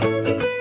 صباح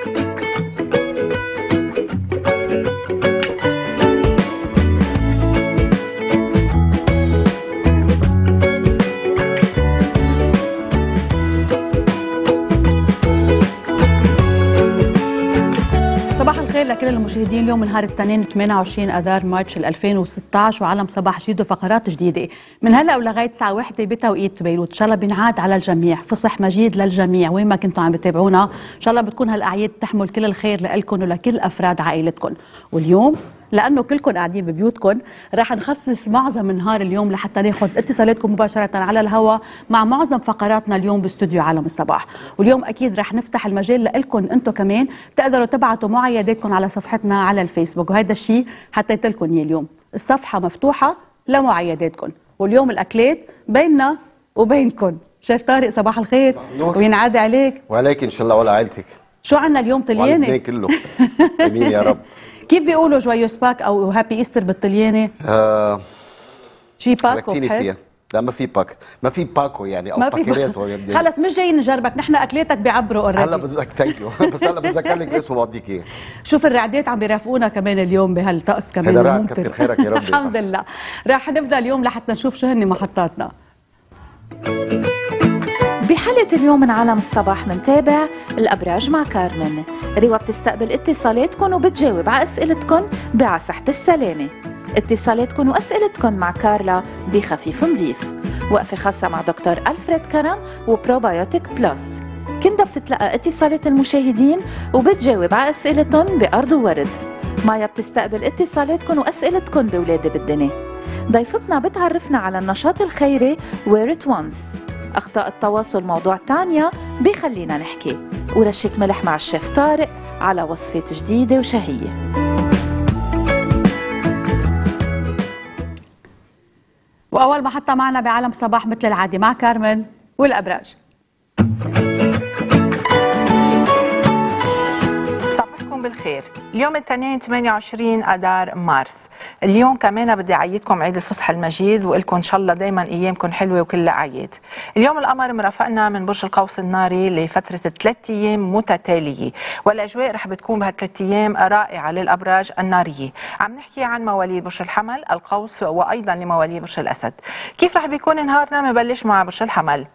اليوم نهار الاثنين 28 آذار مارتش 2016 وعلم صباح جديد وفقرات جديدة. من هلا ولغاية الساعة 1 بتوقيت بيروت. إن شاء الله بنعاد على الجميع. فصح مجيد للجميع. وين ما كنتوا عم بتابعونا إن شاء الله بتكون هالأعياد تحمل كل الخير لكم ولكل أفراد عائلتكم واليوم لأنه كلكم قاعدين ببيوتكم. راح نخصص معظم نهار اليوم لحتى ناخذ اتصالاتكم مباشرة على الهواء مع معظم فقراتنا اليوم باستوديو عالم الصباح. واليوم أكيد راح نفتح المجال لكم أنتم كمان. تقدروا تبعتوا معايداتكم على صفحتنا على الفيسبوك. وهذا الشيء حطيت لكم إياه اليوم. الصفحة مفتوحة لمعايداتكم. واليوم الأكلات بيننا وبينكم. شيف طارق صباح الخير. وينعاد عليك. وعليك إن شاء الله وعلى عائلتك. شو عنا اليوم طلياني كله. آمين يا رب. كيف بيقولوا جويوس باك أو هابي إيستر بالطلياني آه شي باكو بحس؟ لا ما في باك. ما في باكو يعني أو ما في باكيريز هو يبدأ. خلص مش جايين نجربك. نحن أكلاتك بيعبروا هلا اوريدي بذكر ثانك يو بس هلا بذكر لك اسمه بعطيك إياه. شوف الرعدات عم بيرافقونا كمان اليوم بهالطقس كمان وممطر. كتر خيرك يا ربي. الحمد لله. راح نبدأ اليوم لحتى نشوف شو هن محطاتنا. بحلقة اليوم من عالم الصباح منتابع الأبراج مع كارمن. ريوا بتستقبل اتصالاتكم وبتجاوب على أسئلتكم بع صحة السلامة. اتصالاتكم وأسئلتكم مع كارلا بخفيف نضيف وقفة خاصة مع دكتور ألفريد كرم و Probiotic Plus. كندا بتتلقى اتصالات المشاهدين وبتجاوب على أسئلتهم بأرض وورد مايا بتستقبل اتصالاتكم وأسئلتكم بولادة بالدنيا. ضيفتنا بتعرفنا على النشاط الخيري Where It Once أخطاء التواصل موضوع تانيا بخلينا نحكي. ورشة ملح مع الشيف طارق على وصفات جديدة وشهية. وأول محطه معنا بعالم صباح مثل العادة مع كارمن والأبراج. بالخير. اليوم الاثنين 28 أذار مارس. اليوم كمان بدي أعيدكم عيد الفصح المجيد وإلكم إن شاء الله دائما أيامكم حلوة وكلها اعياد اليوم القمر مرافقنا من برج القوس الناري لفترة ثلاث أيام متتالية. والأجواء رح بتكون بهالثلاث أيام رائعة للأبراج النارية. عم نحكي عن مواليد برج الحمل القوس وأيضا لمواليد برج الأسد. كيف رح بيكون نهارنا؟ مبلش مع برج الحمل.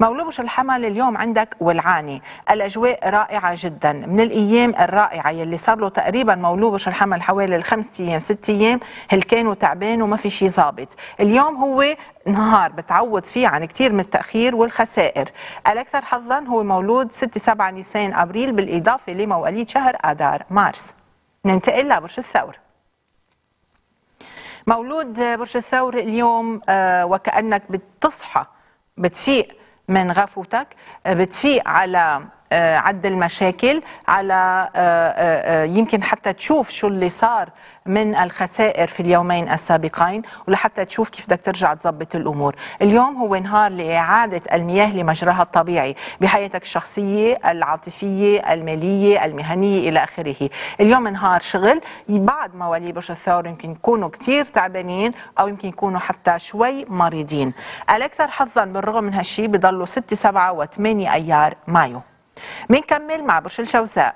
مولود برج الحمل اليوم عندك ولعاني الأجواء رائعة جدا. من الأيام الرائعة يلي صار له تقريبا مولود برج الحمل حوالي الخمس أيام ست أيام هلكان وتعبان وما في شيء ظابط. اليوم هو نهار بتعوض فيه عن كثير من التأخير والخسائر. الأكثر حظا هو مولود 6 7 نيسان أبريل بالإضافة لمواليد شهر آذار مارس. ننتقل لبرج الثور. مولود برج الثور اليوم آه، وكأنك بتصحى بتفيق. من غفوتك بتفيق على عد المشاكل على آه، آه، آه، يمكن حتى تشوف شو اللي صار من الخسائر في اليومين السابقين ولحتى تشوف كيف بدك ترجع تظبط الأمور. اليوم هو نهار لإعادة المياه لمجراها الطبيعي بحياتك الشخصية العاطفية المالية المهنية إلى آخره. اليوم نهار شغل بعض مواليد برج الثور يمكن يكونوا كثير تعبانين أو يمكن يكونوا حتى شوي مريضين. الأكثر حظا بالرغم من هالشيء بضلوا 6 7 و8 أيار مايو. بنكمل مع برج الجوزاء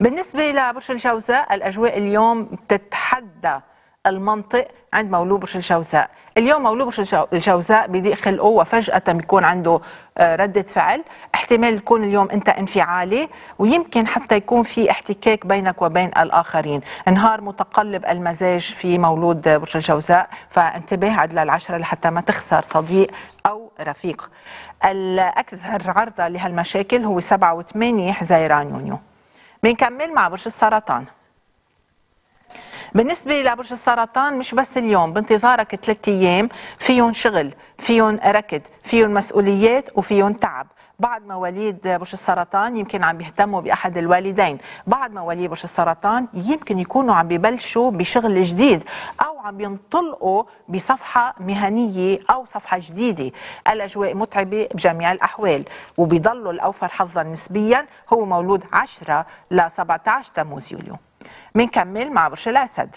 بالنسبة لبرج الجوزاء الأجواء اليوم بتتحدى المنطق عند مولود برج الجوزاء اليوم مولود برج الجو- الجوزاء بيضيق خلقه وفجأة بيكون عنده آه، ردة فعل. احتمال تكون اليوم أنت انفعالي ويمكن حتى يكون في احتكاك بينك وبين الآخرين. نهار متقلب المزاج في مولود برج الجوزاء فانتبه عد للعشرة لحتى ما تخسر صديق أو رفيق. الأكثر عرضة لهالمشاكل هو 7 و8 حزيران يونيو. بنكمل مع برج السرطان. بالنسبة لبرج السرطان مش بس اليوم بانتظارك ثلاثة أيام فيهم شغل فيهم ركض فيهم مسؤوليات وفيهم تعب. بعض مواليد برج السرطان يمكن عم بيهتموا بأحد الوالدين. بعض مواليد برج السرطان يمكن يكونوا عم ببلشوا بشغل جديد أو عم ينطلقوا بصفحة مهنية أو صفحة جديدة. الأجواء متعبة بجميع الأحوال وبيضلوا الأوفر حظا نسبيا. هو مولود 10 ل 17 تموز يوليو. بنكمل مع برج الأسد.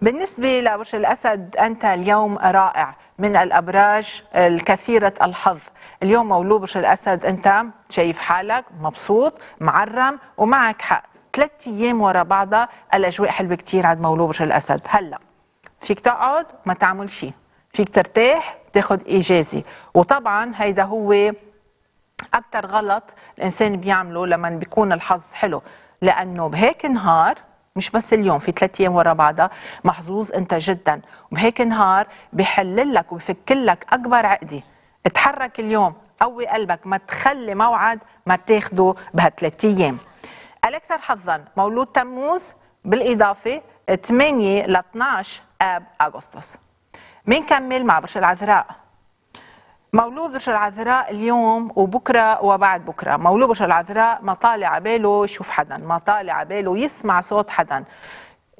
بالنسبة لبرج الأسد أنت اليوم رائع. من الأبراج الكثيرة الحظ. اليوم مولود برج الأسد أنت شايف حالك مبسوط معرم ومعك حق. ثلاث أيام ورا بعضها الأجواء حلوة كتير عند مولود برج الأسد. هلأ فيك تقعد ما تعمل شيء فيك ترتاح تاخد إجازة. وطبعا هيدا هو أكثر غلط الإنسان بيعمله لما بيكون الحظ حلو. لأنه بهيك نهار مش بس اليوم في ثلاث أيام ورا بعضها محظوظ أنت جدا. وبهيك نهار بحلل لك وبفك لك أكبر عقدة. اتحرك اليوم قوي قلبك ما تخلي موعد ما تاخده بهالثلاث أيام. الاكثر حظا مولود تموز بالإضافة 8 ل 12 آب أغسطس. بنكمل مع برج العذراء؟ مولود برج العذراء اليوم وبكرة وبعد بكرة. مولود برج العذراء ما طالع عباله يشوف حدا ما طالع عباله يسمع صوت حدا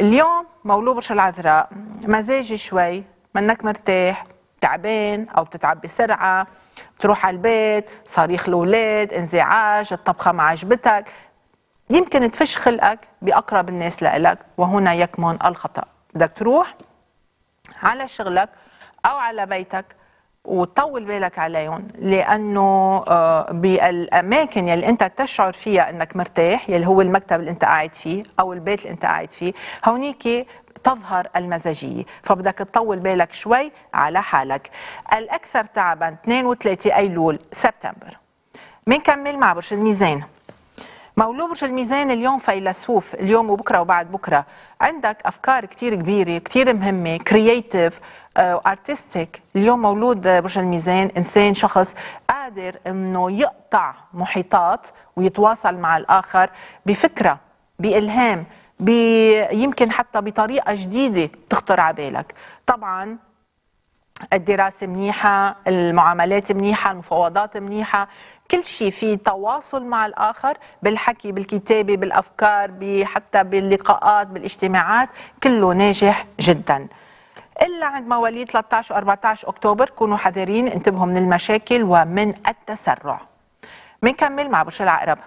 اليوم مولود برج العذراء مزاجي شوي منك مرتاح تعبان أو بتتعب بسرعة بتروح على البيت صريخ الأولاد انزعاج الطبخة ما عجبتك. يمكن تفش خلقك بأقرب الناس لإلك وهنا يكمن الخطأ. بدك تروح على شغلك أو على بيتك وطول بالك عليهم لأنه آه، بالأماكن يلي أنت تشعر فيها إنك مرتاح يلي هو المكتب اللي أنت قاعد فيه أو البيت اللي أنت قاعد فيه هونيك تظهر المزاجية فبدك تطول بالك شوي على حالك. الأكثر تعبا 2 و3 أيلول سبتمبر. بنكمل مع برج الميزان؟ مولود برج الميزان اليوم فيلسوف اليوم وبكرة وبعد بكرة. عندك أفكار كتير كبيرة كتير مهمة creative artistic اليوم مولود برج الميزان إنسان شخص قادر إنه يقطع محيطات ويتواصل مع الآخر بفكرة بإلهام. يمكن حتى بطريقة جديدة تخطر على بالك. طبعا الدراسة منيحة المعاملات منيحة المفاوضات منيحة كل شيء في تواصل مع الآخر بالحكي بالكتابة بالأفكار حتى باللقاءات بالاجتماعات كله ناجح جدا. إلا عند مواليد 13 و 14 أكتوبر كونوا حذرين انتبهوا من المشاكل ومن التسرع. بنكمل مع برج العقرب.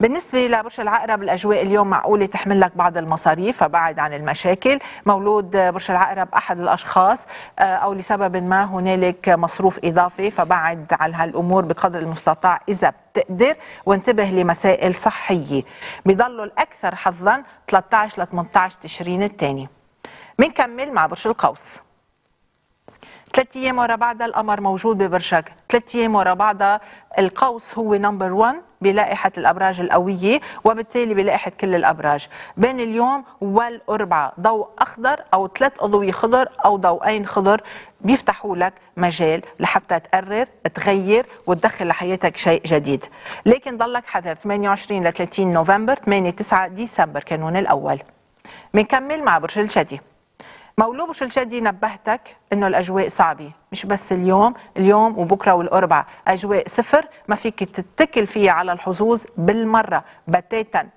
بالنسبة لبرج العقرب الأجواء اليوم معقولة تحمل لك بعض المصاريف فبعد عن المشاكل. مولود برج العقرب أحد الأشخاص آه، أو لسبب ما هنالك مصروف إضافي فبعد عن هالأمور بقدر المستطاع إذا بتقدر وانتبه لمسائل صحية. بضلوا الأكثر حظا 13 ل 18 تشرين الثاني. بنكمل مع برج القوس. ثلاث أيام ورا بعضها القمر موجود ببرجك ثلاث أيام ورا بعضها القوس هو نمبر 1 بلائحة الأبراج القوية وبالتالي بلائحة كل الأبراج. بين اليوم والأربعة ضوء أخضر أو ثلاث أضوية خضر أو ضوئين خضر بيفتحوا لك مجال لحتى تقرر تغير وتدخل لحياتك شيء جديد. لكن ضلك حذر. 28 ل 30 نوفمبر 8 9 ديسمبر كانون الأول. بنكمل مع برج الجدي. مولوب شلشدي نبهتك؟ إنه الأجواء صعبة. مش بس اليوم اليوم وبكرة والاربعاء أجواء صفر ما فيك تتكل فيها على الحظوظ بالمرة بتاتا.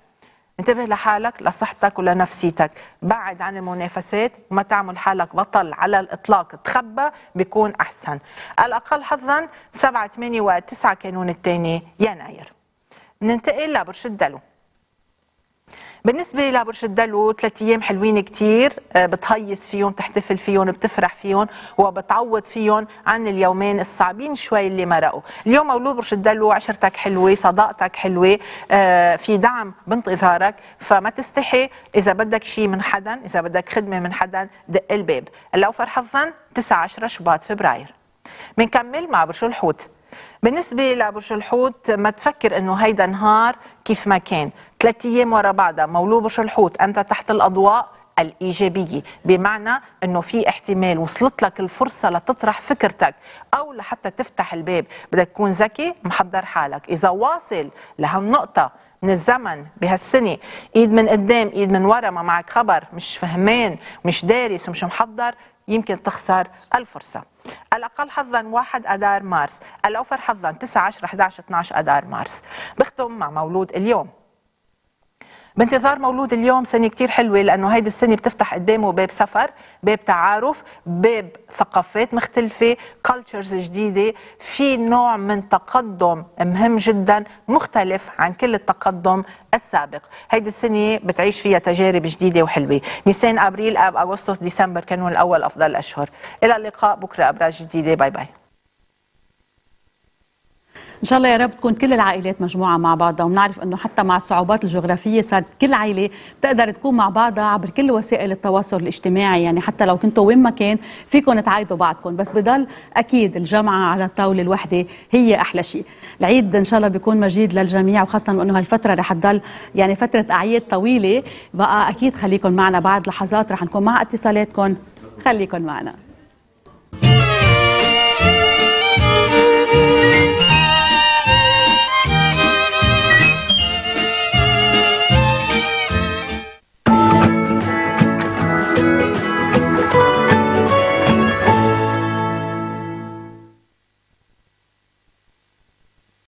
انتبه لحالك لصحتك ولنفسيتك. بعد عن المنافسات وما تعمل حالك بطل على الإطلاق. تخبى بيكون أحسن. الأقل حظا 7 8 و9 كانون الثاني يناير. ننتقل لبرج الدلو بالنسبة لبرج الدلو ثلاث أيام حلوين كثير آه، بتهيص فيهم بتحتفل فيهم بتفرح فيهم وبتعوض فيهم عن اليومين الصعبين شوي اللي مرقوا. اليوم مولود برج الدلو عشرتك حلوة صداقتك حلوة آه، في دعم بانتظارك فما تستحي إذا بدك شيء من حدا إذا بدك خدمة من حدا دق الباب. الأوفر حظا 9 10 شباط فبراير. بنكمل مع برج الحوت. بالنسبة لبرج الحوت ما تفكر إنه هيدا نهار كيف ما كان. ثلاث أيام ورا بعضها. مولود برج الحوت أنت تحت الأضواء الإيجابية. بمعنى أنه في احتمال وصلت لك الفرصة لتطرح فكرتك أو لحتى تفتح الباب. بدك تكون ذكي محضر حالك. إذا واصل لهالنقطة من الزمن بهالسنة إيد من قدام إيد من ورا ما معك خبر مش فهمان مش دارس ومش محضر يمكن تخسر الفرصة. الأقل حظا واحد أدار مارس الأوفر حظا 9 10 11 12 أدار مارس. بختم مع مولود اليوم. بانتظار مولود اليوم سنة كتير حلوة لأنه هيدي السنة بتفتح قدامه باب سفر باب تعارف باب ثقافات مختلفة cultures جديدة. في نوع من تقدم مهم جدا مختلف عن كل التقدم السابق. هيدي السنة بتعيش فيها تجارب جديدة وحلوة. نيسان أبريل أب أغسطس ديسمبر كانوا الأول أفضل الأشهر إلى اللقاء بكرة أبراج جديدة. bye bye. إن شاء الله يا رب تكون كل العائلات مجموعة مع بعضها وبنعرف إنه حتى مع الصعوبات الجغرافية صارت كل عائلة بتقدر تكون مع بعضها عبر كل وسائل التواصل الاجتماعي. يعني حتى لو كنتوا وين ما كان فيكم تعايدوا بعضكم بس بضل أكيد الجمعه على الطاولة الوحدة هي أحلى شيء. العيد إن شاء الله بيكون مجيد للجميع وخاصة إنه هالفترة رح تضل يعني فترة أعياد طويلة بقى أكيد خليكم معنا بعد لحظات رح نكون مع اتصالاتكم خليكم معنا.